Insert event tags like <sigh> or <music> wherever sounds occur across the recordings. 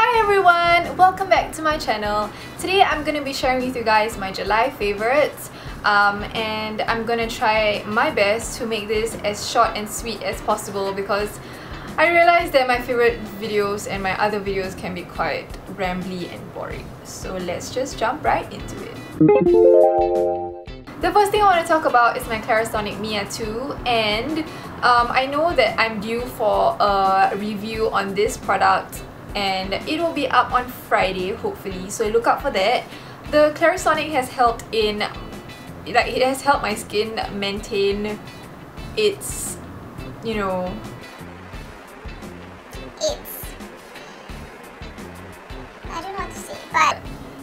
Hi everyone! Welcome back to my channel. Today I'm going to be sharing with you guys my July favorites um, and I'm going to try my best to make this as short and sweet as possible because I realized that my favorite videos and my other videos can be quite rambly and boring. So let's just jump right into it. The first thing I want to talk about is my Clarisonic Mia 2 and um, I know that I'm due for a review on this product and it will be up on Friday hopefully. So look out for that. The Clarisonic has helped in like it has helped my skin maintain its you know it's I don't know what to say but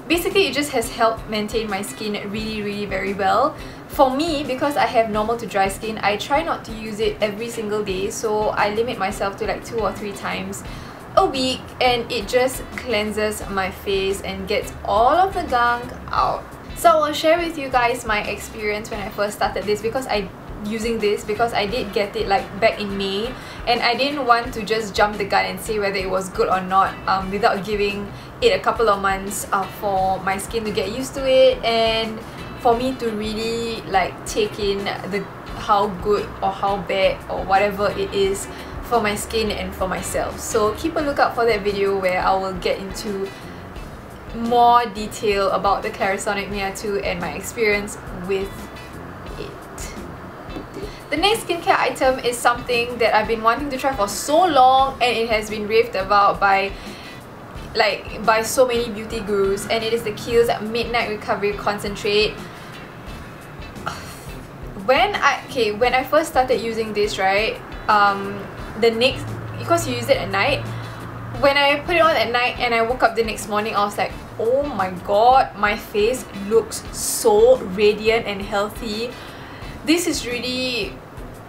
basically it just has helped maintain my skin really really very well. For me because I have normal to dry skin I try not to use it every single day. So I limit myself to like two or three times a week and it just cleanses my face and gets all of the gunk out. So I'll share with you guys my experience when I first started this because I using this because I did get it like back in May. And I didn't want to just jump the gun and say whether it was good or not um, without giving it a couple of months uh, for my skin to get used to it and for me to really like take in the how good or how bad or whatever it is for my skin and for myself so keep a lookout for that video where I will get into more detail about the Clarisonic Mia 2 and my experience with it. the next skincare item is something that I've been wanting to try for so long and it has been raved about by like by so many beauty gurus and it is the Kiehl's Midnight Recovery Concentrate. <sighs> When I okay when I first started using this right um the next because you use it at night when I put it on at night and I woke up the next morning I was like oh my god my face looks so radiant and healthy. This is really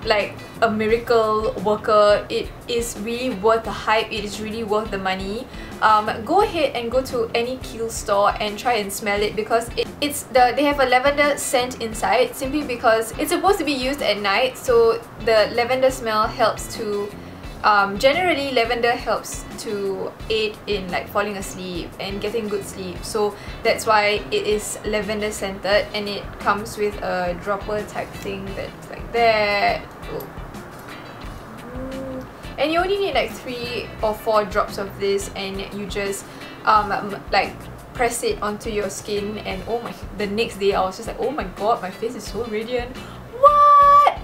like a miracle worker it is really worth the hype it is really worth the money. Um, go ahead and go to any Kiehl store and try and smell it because it, it's the they have a lavender scent inside simply because it's supposed to be used at night so the lavender smell helps to um, generally lavender helps to aid in like falling asleep and getting good sleep. So that's why it is lavender scented and it comes with a dropper type thing that's like that. Oh. and you only need like three or four drops of this and you just um, like press it onto your skin and oh my the next day I was just like oh my god my face is so radiant. What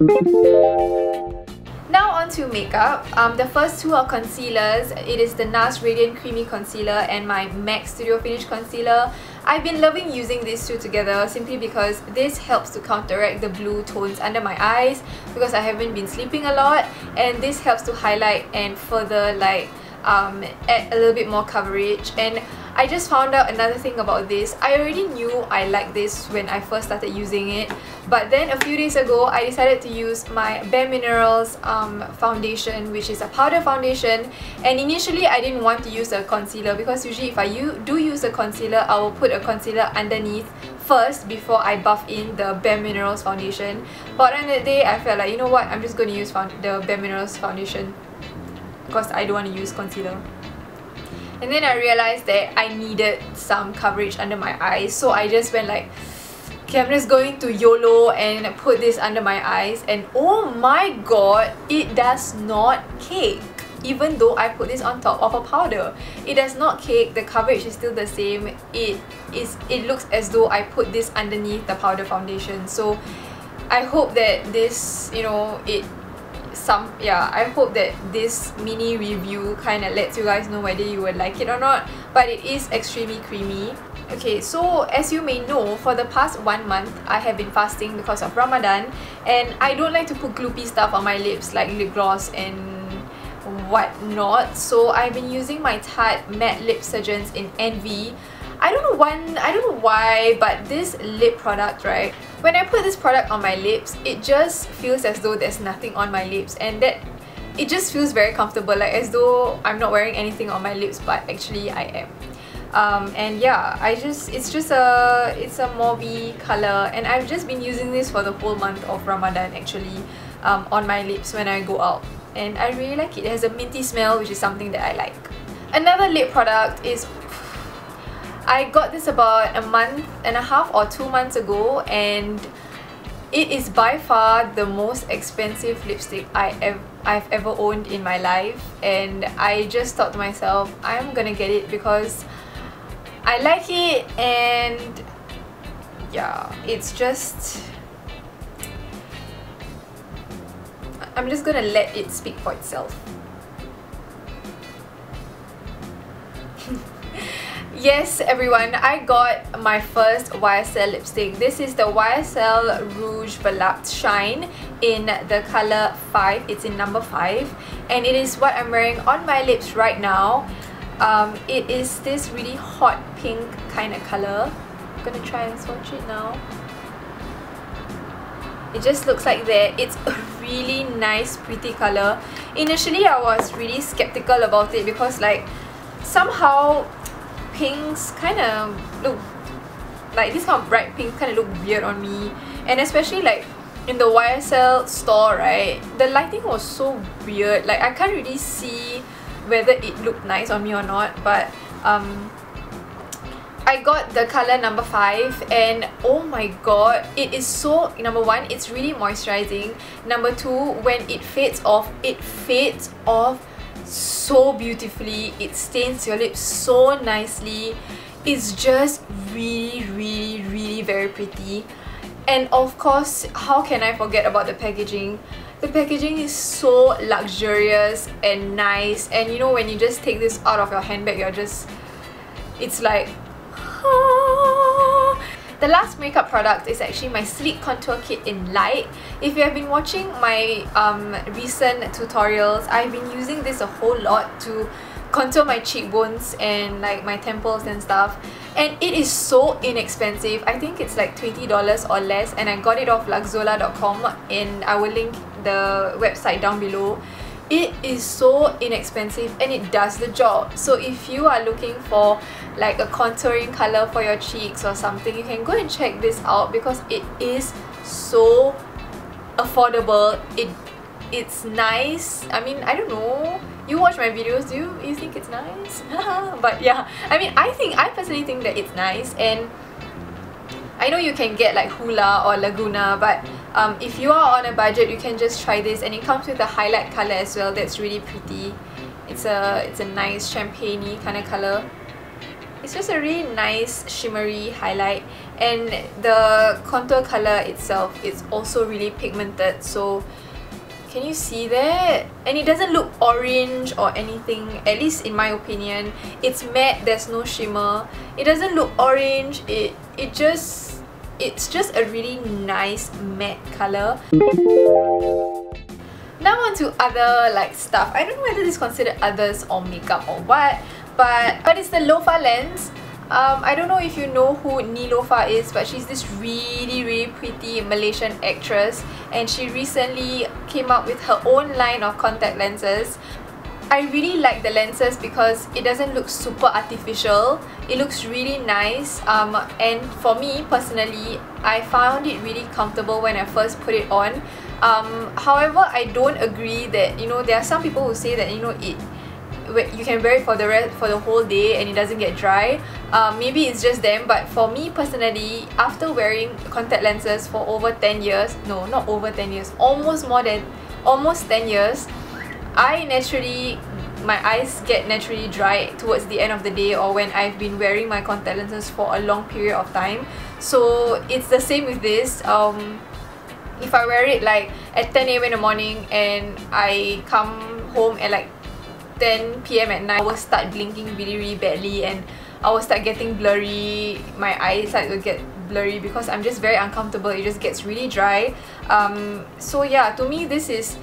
now on to makeup. Um, the first two are concealers. It is the NARS Radiant Creamy Concealer and my MAC Studio Finish Concealer. I've been loving using these two together simply because this helps to counteract the blue tones under my eyes because I haven't been sleeping a lot and this helps to highlight and further like um, add a little bit more coverage and I just found out another thing about this. I already knew I liked this when I first started using it but then a few days ago I decided to use my Bare Minerals um, foundation which is a powder foundation. And initially I didn't want to use a concealer because usually if I do use a concealer I will put a concealer underneath first before I buff in the Bare Minerals foundation. But on that day I felt like you know what? I'm just going to use the Bare Minerals foundation because I don't want to use concealer and then I realized that I needed some coverage under my eyes. So I just went like okay I'm just going to YOLO and put this under my eyes. And oh my god it does not cake. Even though I put this on top of a powder it does not cake. The coverage is still the same. It is it looks as though I put this underneath the powder foundation. So I hope that this you know it some yeah I hope that this mini review kind of lets you guys know whether you would like it or not but it is extremely creamy. Okay so as you may know for the past one month I have been fasting because of Ramadan and I don't like to put gloopy stuff on my lips like lip gloss and whatnot. So I've been using my Tarte matte lip Surgence in Envy I don't know one I don't know why but this lip product right when I put this product on my lips it just feels as though there's nothing on my lips. And that it just feels very comfortable like as though I'm not wearing anything on my lips but actually I am. Um, and yeah I just it's just a it's a mauve color. And I've just been using this for the whole month of Ramadan actually um, on my lips when I go out. And I really like it. It has a minty smell which is something that I like. Another lip product is I got this about a month and a half or two months ago and it is by far the most expensive lipstick I ever I've ever owned in my life and I just thought to myself I'm gonna get it because I like it and yeah it's just I'm just gonna let it speak for itself Yes everyone, I got my first YSL lipstick. This is the YSL Rouge Volupte Shine in the color 5. It's in number 5 and it is what I'm wearing on my lips right now. Um, it is this really hot pink kind of color. I'm gonna try and swatch it now. It just looks like that. It's a really nice pretty color. Initially I was really skeptical about it because like somehow pinks kind of look like this kind of bright pink kind of look weird on me. And especially like in the YSL store right the lighting was so weird. Like I can't really see whether it looked nice on me or not but um I got the color number 5 and oh my god it is so number 1 it's really moisturizing. Number 2 when it fades off it fades off so beautifully. It stains your lips so nicely. It's just really really really very pretty. And of course how can I forget about the packaging? The packaging is so luxurious and nice. And you know when you just take this out of your handbag you're just it's like ah, the last makeup product is actually my Sleek Contour Kit in Light. If you have been watching my um, recent tutorials, I've been using this a whole lot to contour my cheekbones and like my temples and stuff. And it is so inexpensive. I think it's like $20 or less and i got it off luxola.com and i will link the website down below it is so inexpensive and it does the job. So if you are looking for like a contouring color for your cheeks or something you can go and check this out because it is so affordable. It it's nice. I mean I don't know. You watch my videos. Do you, you think it's nice? <laughs> But yeah I mean I think I personally think that it's nice and I know you can get like Hoola or Laguna but um, if you are on a budget you can just try this. And it comes with a highlight color as well. That's really pretty. It's a it's a nice champagne kind of color it's just a really nice shimmery highlight. And the contour color itself is also really pigmented. So can you see that? And it doesn't look orange or anything, at least in my opinion. It's matte, there's no shimmer. It doesn't look orange, it, it just it's just a really nice matte color now on to other like stuff i don't know whether this is considered others or makeup or what but but it's the Lofalens um, I don't know if you know who Neelofa is but she's this really really pretty Malaysian actress and she recently came up with her own line of contact lenses I really like the lenses because it doesn't look super artificial. It looks really nice um, and for me personally, I found it really comfortable when I first put it on. Um, however, I don't agree that, you know, there are some people who say that, you know, it you can wear it for the rest for the whole day and it doesn't get dry um, maybe it's just them but for me personally after wearing contact lenses for over 10 years no not over 10 years almost more than almost 10 years I naturally my eyes get naturally dry towards the end of the day or when I've been wearing my contact lenses for a long period of time so it's the same with this um, if I wear it like at 10 a.m. in the morning and I come home at like 10 p.m. at night I will start blinking really really badly and I will start getting blurry. My eyes like will get blurry because I'm just very uncomfortable. It just gets really dry. Um, so yeah to me this is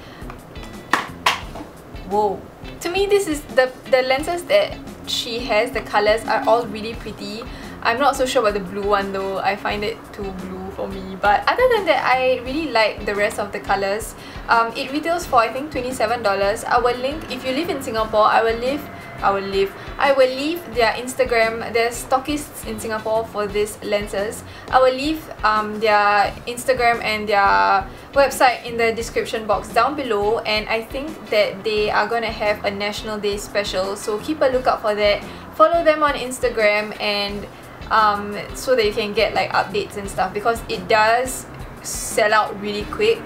whoa. To me this is the the lenses that she has the colors are all really pretty I'm not so sure about the blue one though. I find it too blue for me. But other than that I really like the rest of the colours. Um, it retails for I think $27 I will link if you live in Singapore I will leave I will leave I will leave their Instagram there's stockists in Singapore for these lenses. I will leave um, their Instagram and their website in the description box down below. And I think that they are gonna have a National Day special. So keep a lookout for that. Follow them on Instagram and um, so that you can get like updates and stuff because it does sell out really quick.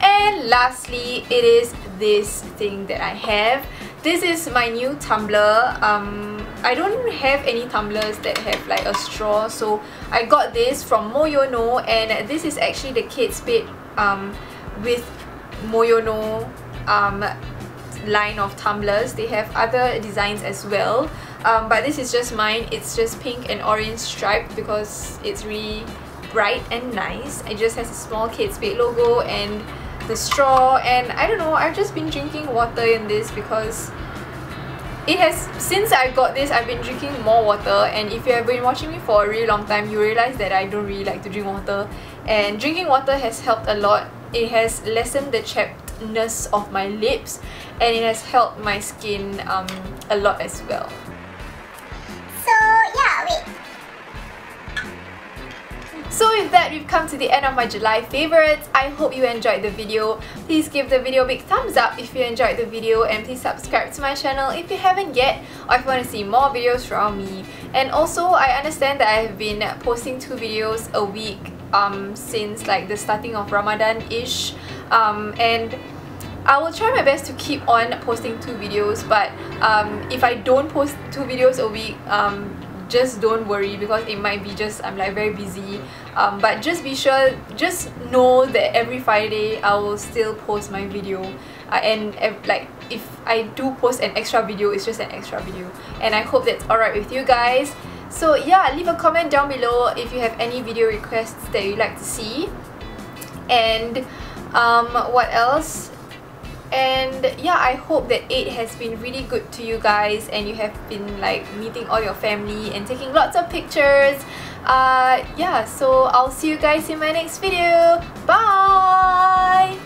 And lastly it is this thing that I have. This is my new tumbler. Um I don't have any tumblers that have like a straw so I got this from Moyono and this is actually the Kate Spade um with Moyono um line of tumblers. They have other designs as well um, but this is just mine. It's just pink and orange striped because it's really bright and nice. It just has a small Kate Spade logo and the straw. And I don't know I've just been drinking water in this because it has since I got this I've been drinking more water. And if you have been watching me for a really long time you realize that I don't really like to drink water. And drinking water has helped a lot. It has lessened the chappedness of my lips and it has helped my skin um, a lot as well So with that, we've come to the end of my July favorites. I hope you enjoyed the video. Please give the video a big thumbs up if you enjoyed the video and please subscribe to my channel if you haven't yet or if you want to see more videos from me. And also, I understand that I have been posting two videos a week um, since like the starting of Ramadan-ish um, and I will try my best to keep on posting two videos but um, if I don't post two videos a week um, just don't worry because it might be just I'm like very busy. Um, but just be sure just know that every Friday I will still post my video. Uh, and ev- like if I do post an extra video it's just an extra video. And I hope that's alright with you guys. So yeah leave a comment down below if you have any video requests that you'd like to see. And um, what else and yeah I hope that it has been really good to you guys and you have been like meeting all your family and taking lots of pictures. Uh yeah so I'll see you guys in my next video. Bye